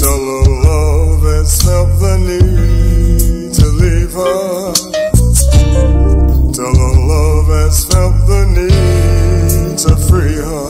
Tell her love has felt the need to leave her. Love has felt the need to free her.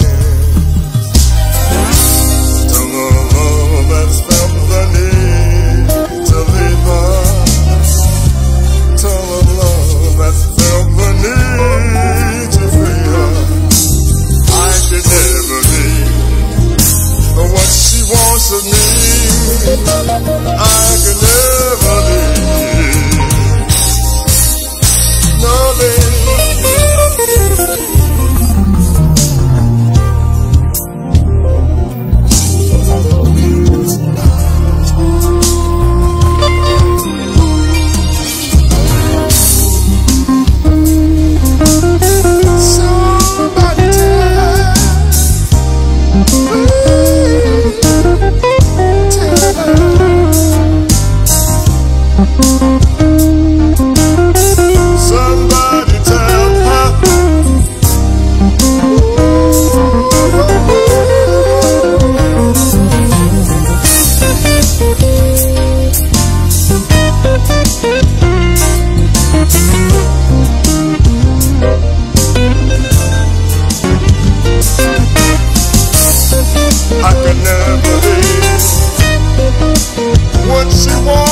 Oh, oh, oh, I could never be what she wants.